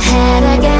head again.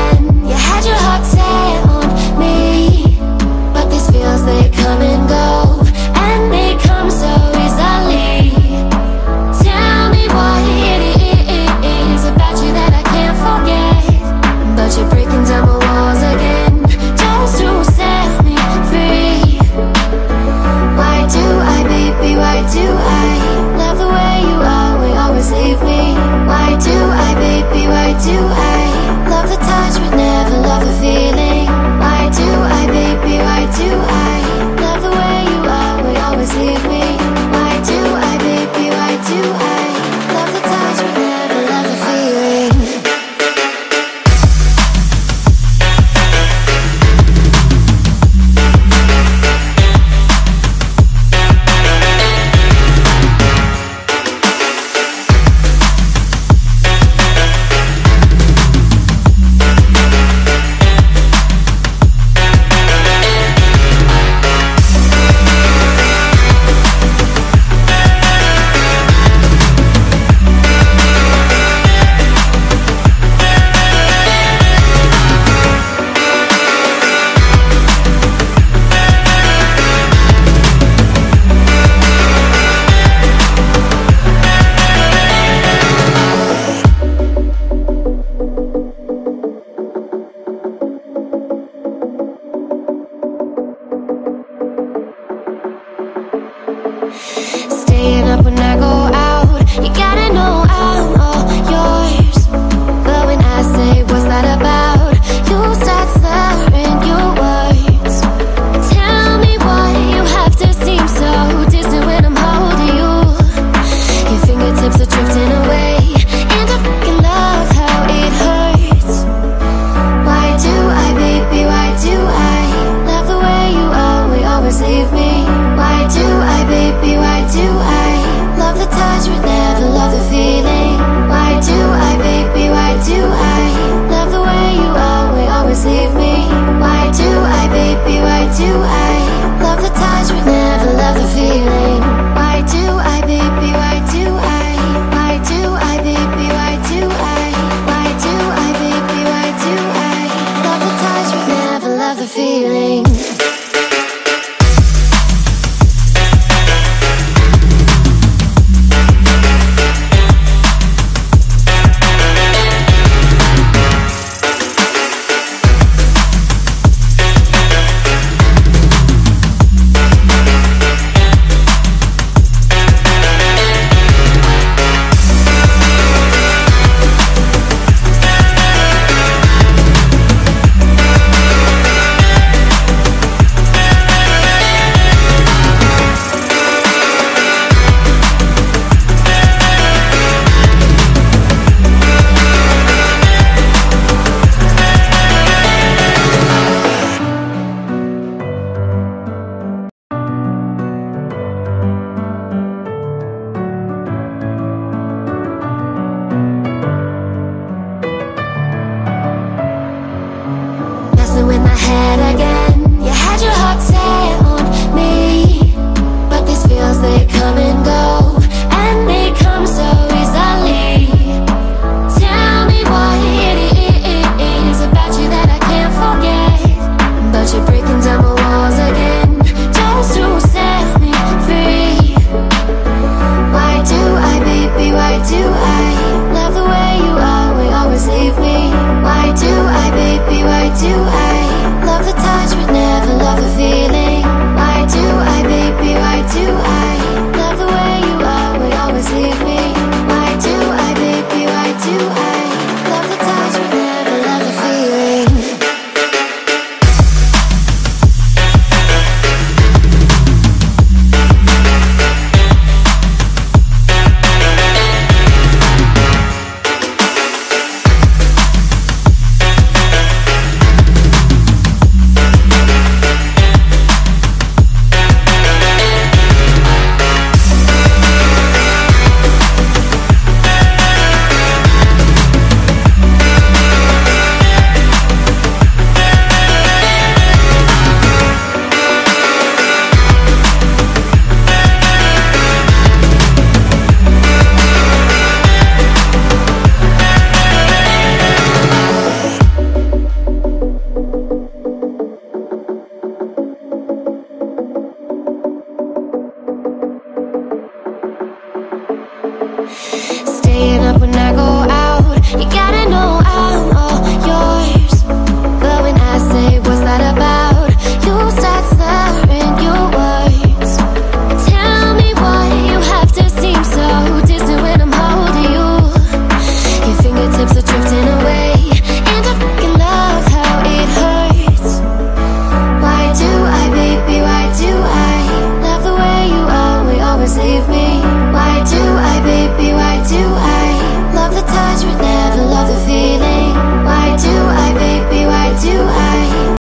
Head again